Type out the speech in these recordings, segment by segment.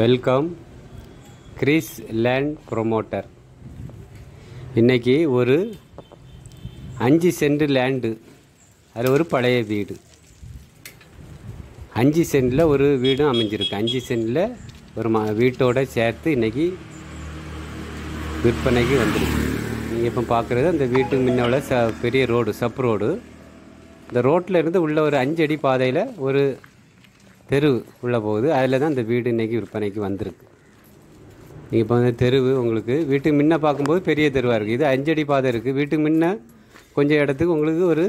Welcome Chris land promoter இன்றைக்கி ஒரு அஞ்சு சென்ட் லேண்டு அது ஒரு பழைய வீடு. அஞ்சு சென்டில் ஒரு வீடும் அமைஞ்சிருக்கு. அஞ்சு சென்டில் ஒரு ம வீட்டோட சேர்த்து இன்னைக்கு விற்பனைக்கு வந்துருக்கு. நீங்கள் இப்போ பார்க்குறது அந்த வீட்டுக்கு முன்ன உள்ள ச பெரிய ரோடு சப் ரோடு இந்த ரோட்டில் இருந்து உள்ள ஒரு அஞ்சு அடி பாதையில் ஒரு தெரு உள்ளே போகுது. அதில் தான் இந்த வீடு இன்றைக்கி விற்பனைக்கு வந்திருக்கு. நீங்கள் இப்போ வந்து தெருவு உங்களுக்கு வீட்டுக்கு முன்ன பார்க்கும்போது பெரிய தெருவாக இருக்குது இது அஞ்சு அடி பாதை இருக்குது வீட்டுக்கு முன்ன கொஞ்சம் இடத்துக்கு உங்களுக்கு ஒரு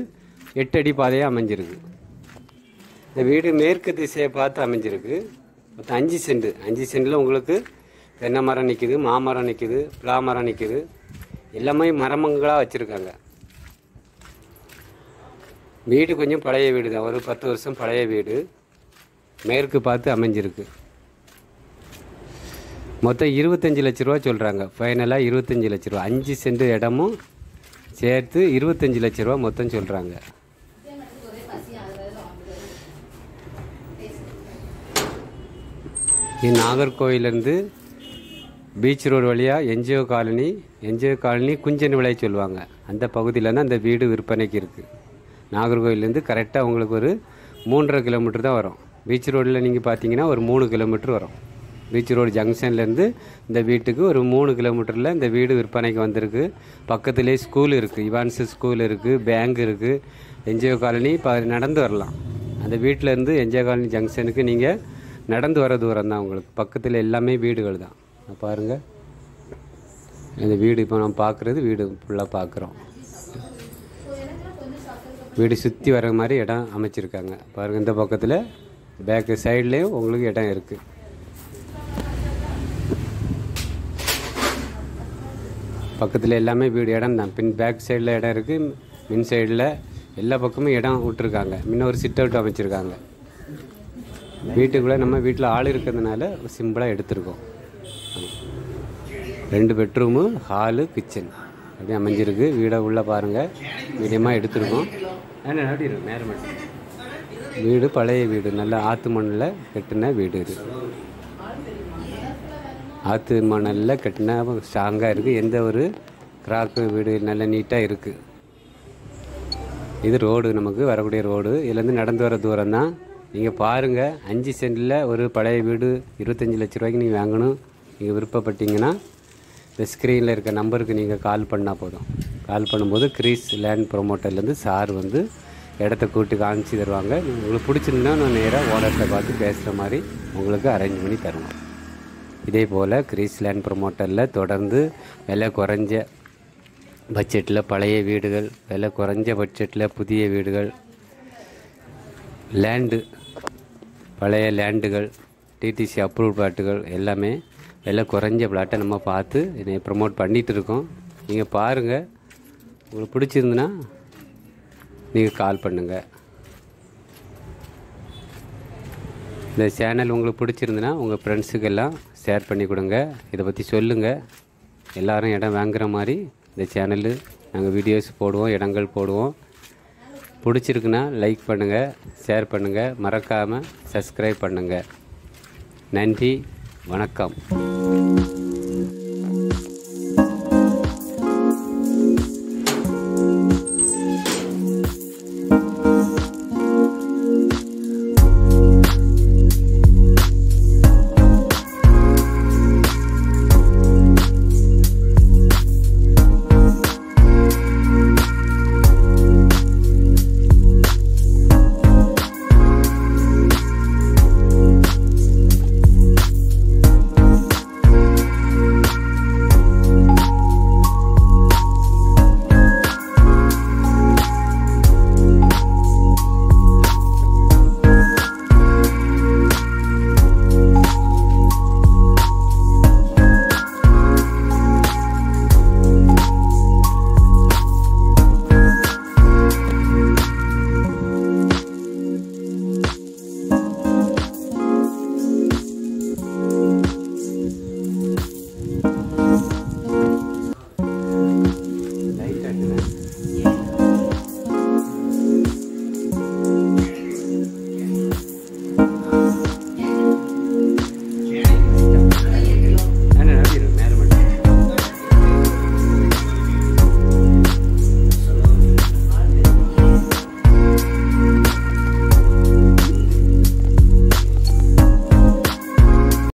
எட்டு அடி பாதையாக அமைஞ்சிருக்கு. இந்த வீடு மேற்கு திசையை பார்த்து அமைஞ்சிருக்கு. மொத்தம் அஞ்சு சென்ட் அஞ்சு சென்டில் உங்களுக்கு தென்னை மரம் நிற்கிது மாமரம் நிற்கிது பிளா மரம் நிற்கிது எல்லாமே மரமங்களாக வச்சுருக்காங்க. வீடு கொஞ்சம் பழைய வீடு தான் ஒரு பத்து வருஷம் பழைய வீடு. மேற்கு பார்த்து அமைஞ்சிருக்கு. மொத்தம் இருபத்தஞ்சி லட்ச ரூபா சொல்கிறாங்க ஃபைனலாக இருபத்தஞ்சி லட்ச ரூபா. அஞ்சு சென்ட் இடமும் சேர்த்து இருபத்தஞ்சி லட்ச ரூபா மொத்தம் சொல்கிறாங்க இது நாகர்கோவிலேருந்து பீச் ரோடு வழியாக என்ஜிஓ காலனி என்ஜிஓ காலனி குஞ்சன் விலை சொல்லுவாங்க. அந்த பகுதியில் தான் அந்த வீடு விற்பனைக்கு இருக்குது நாகர்கோவிலேருந்து கரெக்டாக உங்களுக்கு ஒரு மூன்றரை கிலோமீட்டர் தான் வரும். பீச் ரோடில் நீங்கள் பார்த்தீங்கன்னா ஒரு மூணு கிலோமீட்டர் வரும். பீச் ரோடு ஜங்ஷன்லேருந்து இந்த வீட்டுக்கு ஒரு மூணு கிலோமீட்டரில் இந்த வீடு விற்பனைக்கு வந்திருக்கு. பக்கத்துலேயே ஸ்கூல் இருக்குது இவான்ஸ் ஸ்கூல் இருக்குது பேங்க் இருக்குது என்ஜிஓ காலனி இப்போ நடந்து வரலாம். அந்த வீட்டிலேருந்து என்ஜிஓ காலனி ஜங்ஷனுக்கு நீங்கள் நடந்து வர தூரம் தான் உங்களுக்கு. பக்கத்தில் எல்லாமே வீடுகள் தான். பாருங்கள் இந்த வீடு இப்போ நம்ம பார்க்குறது வீடு ஃபுல்லாக பார்க்குறோம் வீடு சுற்றி வர மாதிரி இடம் அமைச்சிருக்காங்க. பாருங்கள் இந்த பக்கத்தில் பேக்கு சைட்லேயும் உங்களுக்கு இடம் இருக்குது பக்கத்தில் எல்லாமே வீடு இடம் தான். பின் பேக் சைடில் இடம் இருக்குது மின் சைடில் எல்லா பக்கமும் இடம் விட்டுருக்காங்க. முன்ன ஒரு சிட் அவுட் அமைச்சிருக்காங்க. வீட்டுக்குள்ளே நம்ம வீட்டில் ஆள் இருக்கிறதுனால சிம்பிளாக எடுத்திருக்கோம். ரெண்டு பெட்ரூமு ஹாலு கிச்சன் அப்படியே அமைஞ்சிருக்கு. வீடை உள்ளே பாருங்கள் மீடியமாக எடுத்திருக்கோம். என்ன எப்படி இருக்கும் நேரம் மட்டும் வீடு பழைய வீடு. நல்ல ஆற்று மணலில் கட்டின வீடு இது. ஆற்று மணலில் கட்டின ஸ்ட்ராங்காக இருக்குது எந்த ஒரு கிராக்கு வீடு நல்ல நீட்டாக இருக்குது இது ரோடு நமக்கு வரக்கூடிய ரோடு. இதுலேருந்து நடந்து வர தூரம் தான். நீங்கள் பாருங்கள் அஞ்சு சென்டில் ஒரு பழைய வீடு இருபத்தஞ்சி லட்ச ரூபாய்க்கு நீங்கள் வாங்கணும். நீங்கள் விருப்பப்பட்டீங்கன்னா இந்த ஸ்க்ரீனில் இருக்க நம்பருக்கு நீங்கள் கால் பண்ணால் போதும். கால் பண்ணும்போது கிரீஸ் லேண்ட் ப்ரொமோட்டர்லேருந்து சார் வந்து இடத்த கூட்டி காமிச்சு தருவாங்க. உங்களுக்கு பிடிச்சிருந்தா நான் நேராக ஓனர்கிட்ட பார்த்து பேசுகிற மாதிரி உங்களுக்கு அரேஞ்ச் பண்ணி தருவோம். இதே போல் கிரீஸ் லேண்ட் ப்ரொமோட்டரில் தொடர்ந்து விலை குறைஞ்ச பட்ஜெட்டில் பழைய வீடுகள் விலை குறைஞ்ச பட்ஜெட்டில் புதிய வீடுகள் லேண்டு பழைய லேண்டுகள் டிடிசி அப்ரூவ் பிளாட்டுகள் எல்லாமே விலை குறைஞ்ச பிளாட்டை நம்ம பார்த்து என்னை ப்ரமோட் பண்ணிகிட்டு இருக்கோம். நீங்கள் பாருங்கள் உங்களுக்கு பிடிச்சிருந்துன்னா நீங்கள் கால் பண்ணுங்கள் இந்த சேனல் உங்களுக்கு பிடிச்சிருந்துன்னா உங்கள் ஃப்ரெண்ட்ஸுக்கெல்லாம் ஷேர் பண்ணி கொடுங்க. இதை பற்றி சொல்லுங்கள் எல்லோரும் இடம் வாங்குகிற மாதிரி இந்த சேனலு நாங்கள் வீடியோஸ் போடுவோம் இடங்கள் போடுவோம். பிடிச்சிருக்குன்னா லைக் பண்ணுங்கள் ஷேர் பண்ணுங்கள் மறக்காமல் சப்ஸ்கிரைப் பண்ணுங்கள் நன்றி வணக்கம்.